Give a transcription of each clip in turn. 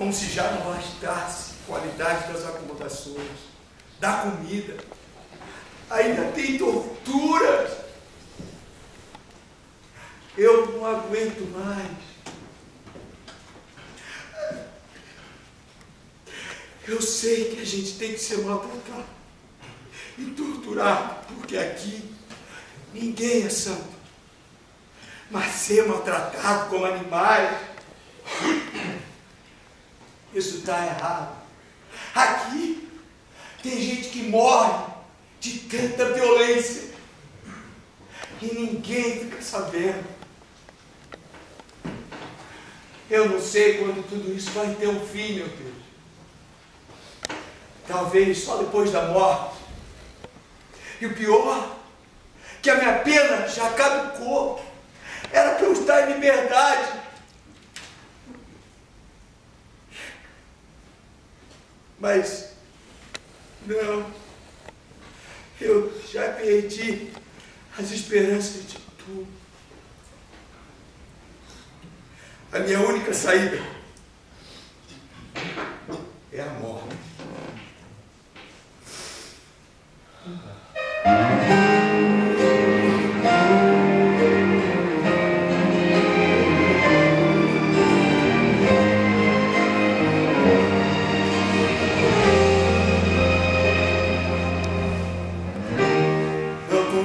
como se já não bastasse qualidade das acomodações, da comida. Ainda tem torturas. Eu não aguento mais. Eu sei que a gente tem que ser maltratado e torturado, porque aqui ninguém é santo. Mas ser maltratado como animais, isso está errado. Aqui tem gente que morre de tanta violência e ninguém fica sabendo. Eu não sei quando tudo isso vai ter um fim, meu Deus. Talvez só depois da morte. E o pior, que a minha pena já caducou. Era para eu estar em liberdade. Mas, não, eu já perdi as esperanças de tudo. A minha única saída é a morte.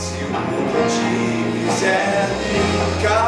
Se o mundo te fizer brincar.